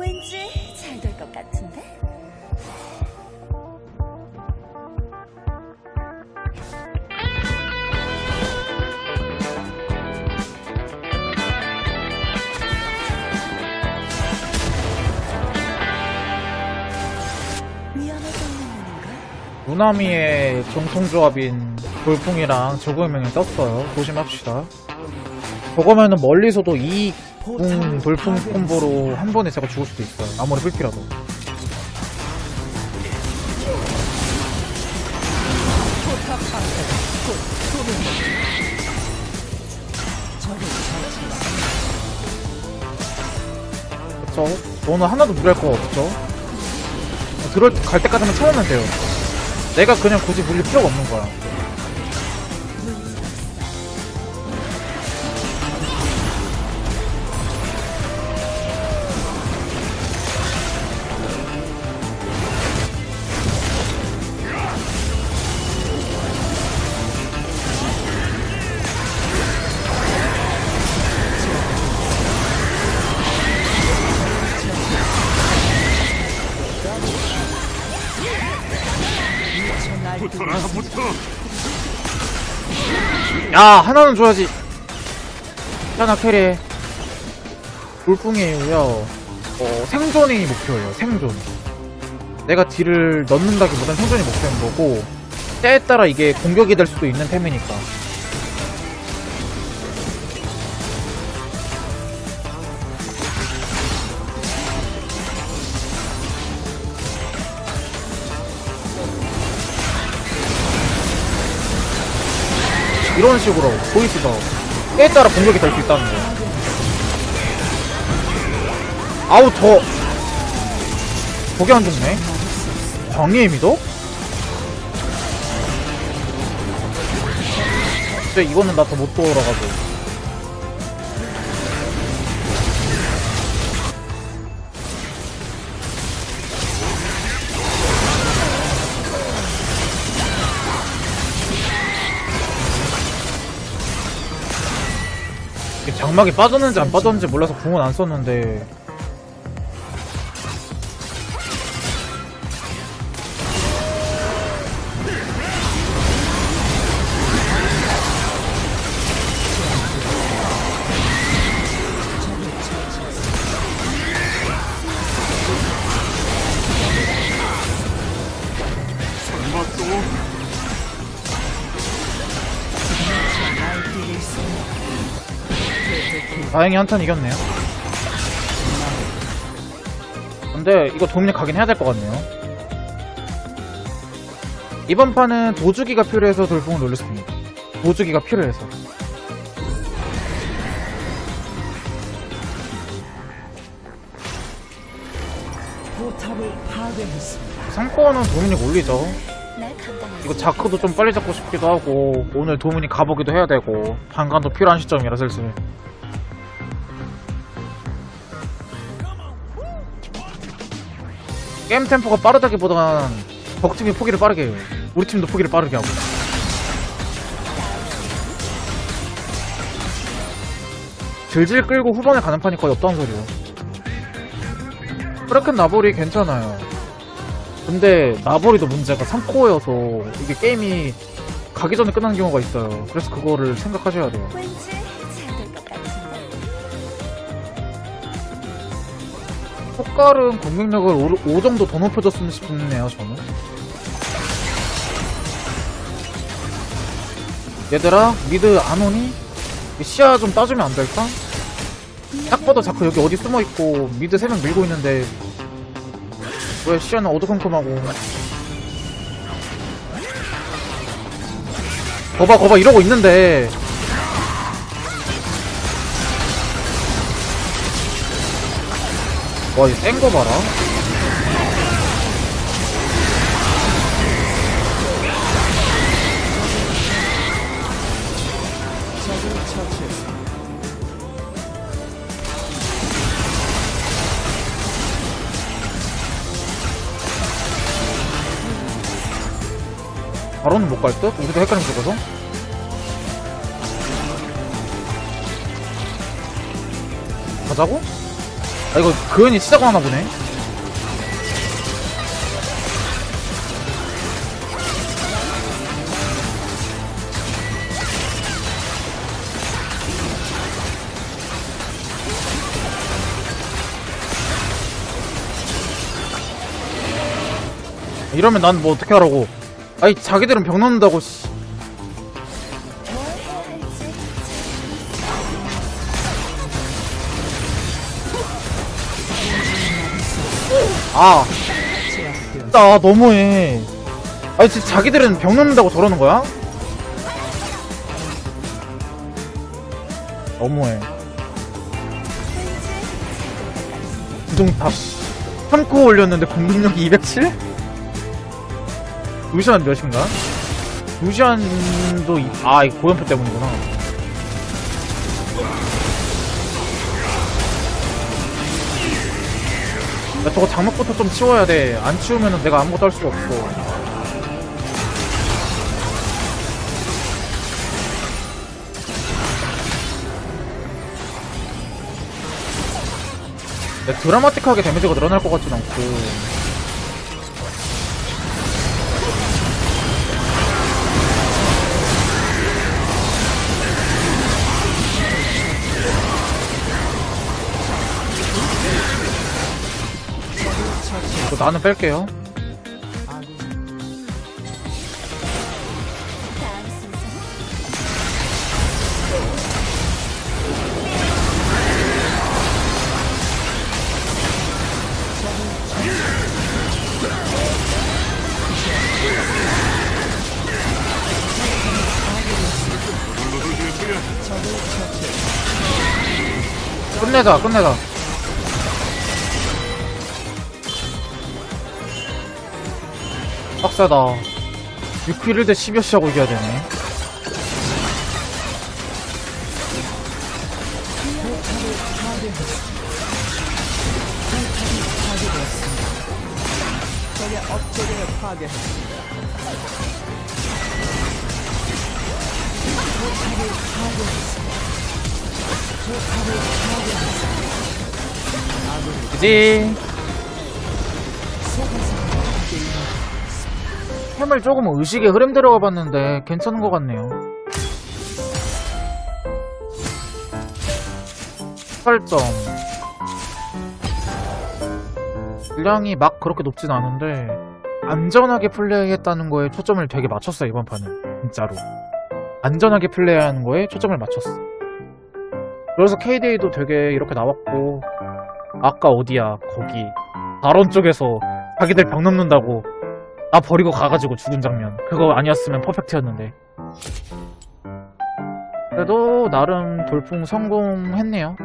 왠지 잘 될 것 같은데? 무나미의 정통조합인 돌풍이랑 저구의 명이 떴어요. 조심합시다. 저거면은 멀리서도 이 궁, 돌풍 콤보로 한 번에 제가 죽을 수도 있어요. 아무리 불피라도. 그쵸? 저는 하나도 무리할 거 없죠? 들어갈 갈 때까지만 참으면 돼요. 내가 그냥 굳이 물릴 필요가 없는 거야. 야 하나는 줘야지. 하나 carry 돌풍이에요. 어, 생존이 목표예요 생존. 내가 딜을 넣는다기보단 생존이 목표인 거고 때에 따라 이게 공격이 될 수도 있는 템이니까 이런 식으로 보이시죠? 때에 따라 공격이 될 수 있다는 거예요. 아우 더 저게 안 좋네. 광해의 미도? 근데 이거는 나 더 못 돌아가고. 장막이 빠졌는지 안 빠졌는지 몰라서 궁은 안 썼는데 다행히 한턴 이겼네요. 근데 이거 도민이 가긴 해야 될 것 같네요. 이번 판은 도주기가 필요해서 돌풍을 놀렸습니다. 도주기가 필요해서. 상코어는 도민이 올리죠. 날 감당할 이거 수 자크도 좀 빨리 잡고 싶기도 하고 오늘 도민이 가보기도 해야 되고 방간도 필요한 시점이라 슬슬. 게임 템포가 빠르다기보단 적팀이 포기를 빠르게 해요. 우리 팀도 포기를 빠르게 하고. 질질 끌고 후반에 가는 판이 거의 없다는 소리예요. 프라켄 나볼이 괜찮아요. 근데 나볼이도 문제가 3코어여서 이게 게임이 가기 전에 끝나는 경우가 있어요. 그래서 그거를 생각하셔야 돼요. 폭갈은 공격력을 5, 정도 더 높여줬으면 싶네요, 저는. 얘들아, 미드 안 오니? 시야 좀 따주면 안 될까? 딱 봐도 자꾸 여기 어디 숨어있고, 미드 3명 밀고 있는데, 왜 시야는 어두컴컴하고. 거봐, 거봐, 이러고 있는데, 와, 이센거 봐라. 바로는 못 갈 듯? 우리도 헷갈림 죽어서? 가자고? 아 이거 그은이 시작 하나 보네 이러면 난 뭐 어떻게 하라고 아이 자기들은 병 넣는다고 씨. 아. 나 너무해. 아니 진짜 자기들은 병 넣는다고 저러는 거야? 너무해. 부동탑 3코 올렸는데 공격력이 207? 루시안 몇인가? 루시안도 이- 아, 이 고연표 때문이구나. 야, 저거 장막부터 좀 치워야 돼. 안 치우면 내가 아무것도 할 수가 없어. 내 드라마틱하게 데미지가 늘어날 것 같진 않고. 나는 뺄게요. 끝내자, 끝내자. 빡세다. 6킬 1대 10여시 하고 이겨야 되네. 그지? 햄을 조금 의식의 흐름 들어가 봤는데 괜찮은 것 같네요. 8점. 분량이 막 그렇게 높진 않은데 안전하게 플레이했다는 거에 초점을 되게 맞췄어 이번 판은. 진짜로. 안전하게 플레이하는 거에 초점을 맞췄어. 그래서 KDA도 되게 이렇게 나왔고 아까 어디야? 거기. 발언 쪽에서 자기들 병 넘는다고 나 버리고 가가지고 죽은 장면. 그거 아니었으면 퍼펙트였는데. 그래도 나름 돌풍 성공했네요